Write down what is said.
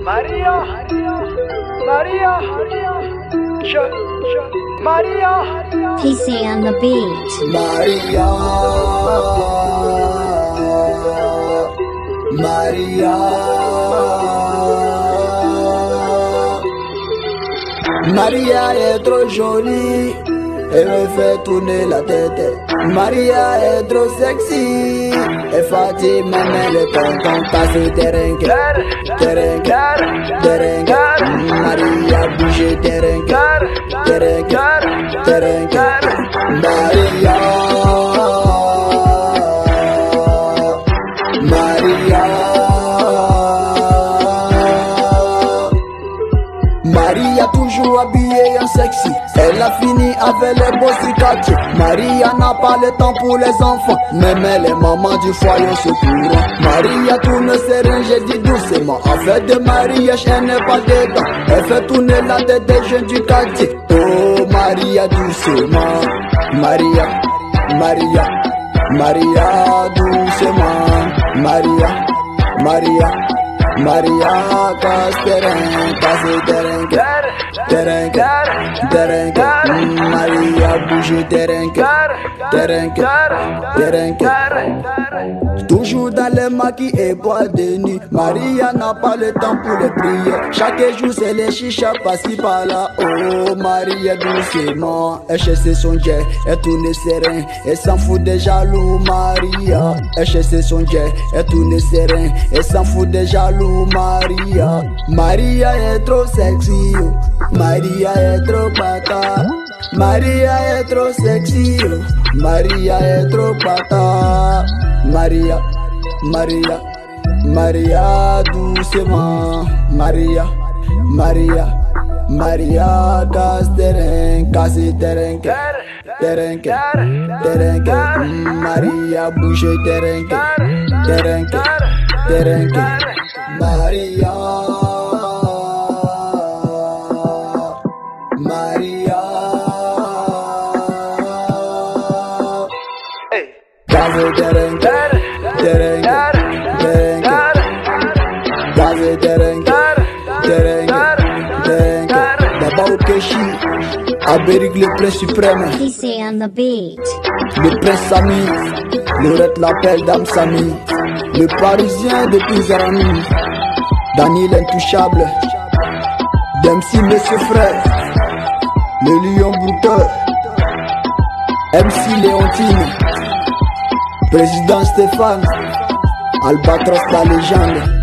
Maria, Maria, je, je, Maria. PC on the beat. Maria, Maria, Maria est trop jolie, elle me fait tourner la tête. Maria est trop sexy, et Fatima même le tonton casse terrain, terrain, terrain, Maria bouge terrain, terrain, terrain, Maria, Maria, Maria toujours habillée sexy. Elle a fini avec les beaux. Maria n'a pas le temps pour les enfants. Même elle est maman du foyer secourant. Maria tourne ses reins, j'ai dit doucement. En fait de Maria, elle n'est pas dedans. Elle fait tourner la tête des jeunes du quartier. Oh Maria doucement. Maria, Maria, Maria doucement. Maria, Maria. Maria casse terrain, casse terrain, terrain, terrain, Maria bouge terrain, terrain, terrain, Toujours dans les maquis et bois de nuit, Maria n'a pas le temps pour les prières. Chaque jour c'est les chichas par-ci par-là. Oh Maria doucement, elle cherche son jet, elle tourne serein, elle s'en fout des jaloux. Maria, elle cherche son jet, elle tourne serein, elle s'en fout des jaloux. Maria. Maria é trop sexy oh. Maria é tropata. Maria é trop sexy oh. Maria é tropata. Maria, Maria, Maria do Sema. Maria, Maria, Maria das Terem, Casi Terem Terenque, terenque, Maria Buche Terenque, terenque, terenque. Maria. Maria. Hey. Dame dereng dereng dereng Dame dereng dereng dereng Babau Keshi I buried le press suprême He on the beat? Le press ami Lorette l'appelle dame Samy Le parisien depuis plusieurs amis Daniel Intouchable, Dempsey Monsieur Frère, le lion brouteur, MC Léontine, Président Stéphane, Albatros la légende.